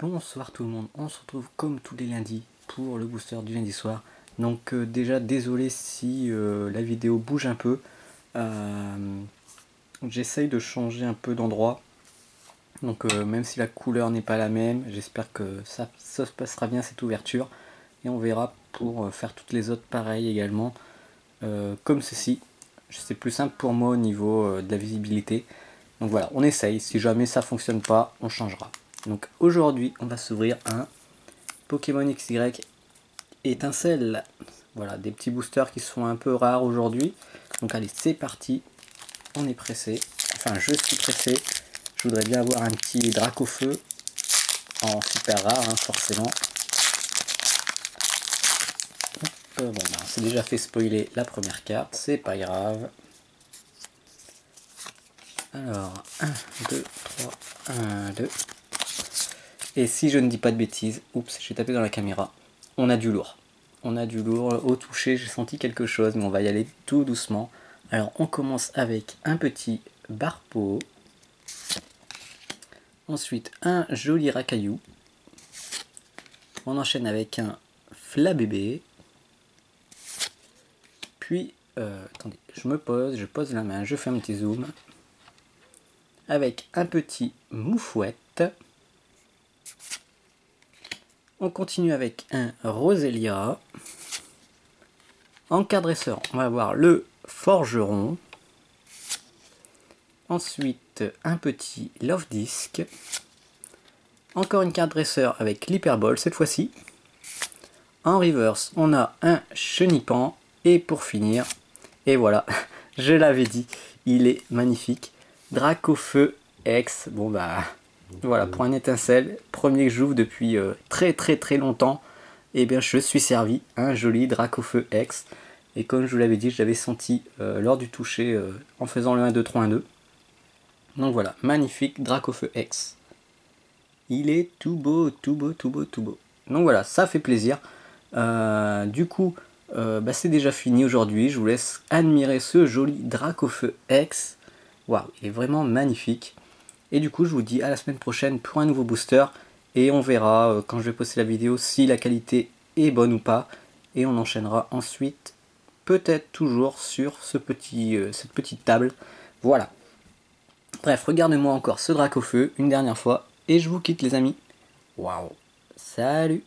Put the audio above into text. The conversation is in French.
Bonsoir tout le monde, on se retrouve comme tous les lundis pour le booster du lundi soir. Donc euh, déjà désolé si euh, la vidéo bouge un peu. Euh, j'essaye de changer un peu d'endroit. Donc même si la couleur n'est pas la même, j'espère que ça, ça, se passera bien cette ouverture. Et on verra pour faire toutes les autres pareilles également. comme ceci. C'est plus simple pour moi au niveau de la visibilité. Donc voilà, on essaye. Si jamais ça fonctionne pas, on changera. Donc aujourd'hui, on va s'ouvrir un Pokémon XY étincelle. Voilà, des petits boosters qui sont un peu rares aujourd'hui. Donc allez, c'est parti. On est pressé. Enfin, je suis pressé. Je voudrais bien avoir un petit drac au feu. En super rare, hein, forcément. bon, ben, on s'est déjà fait spoiler la première carte. C'est pas grave. Alors, 1, 2, 3, 1, 2. Et si je ne dis pas de bêtises, oups, j'ai tapé dans la caméra, on a du lourd. On a du lourd, au toucher, j'ai senti quelque chose, mais on va y aller tout doucement. Alors on commence avec un petit barpeau. Ensuite un joli racaillou. On enchaîne avec un flabébé. Puis, euh, attendez, je me pose, je pose la main, je fais un petit zoom. Avec un petit moufouette. On continue avec un Roselia. En carte dresseur, on va avoir le Forgeron. Ensuite, un petit Love Disc. Encore une carte dresseur avec l'Hyperball cette fois-ci. En reverse, on a un Chenipan. Et pour finir, et voilà, je l'avais dit, il est magnifique. Dracofeu X. Bon bah, voilà, pour un étincelle, premier que j'ouvre depuis euh, très très très longtemps, et eh bien je suis servi un joli Dracofeu X. Et comme je vous l'avais dit, je l'avais senti euh, lors du toucher euh, en faisant le 1, 2, 3, 1, 2. Donc voilà, magnifique Dracofeu X. Il est tout beau, tout beau, tout beau, tout beau. Donc voilà, ça fait plaisir. du coup, bah, c'est déjà fini aujourd'hui. Je vous laisse admirer ce joli Dracofeu X. Waouh, il est vraiment magnifique. Et du coup, je vous dis à la semaine prochaine pour un nouveau booster. Et on verra euh, quand je vais poster la vidéo si la qualité est bonne ou pas. Et on enchaînera ensuite, peut-être toujours sur ce petit, euh, cette petite table. Voilà. Bref, regardez-moi encore ce drac au feu une dernière fois. Et je vous quitte les amis. Waouh. Salut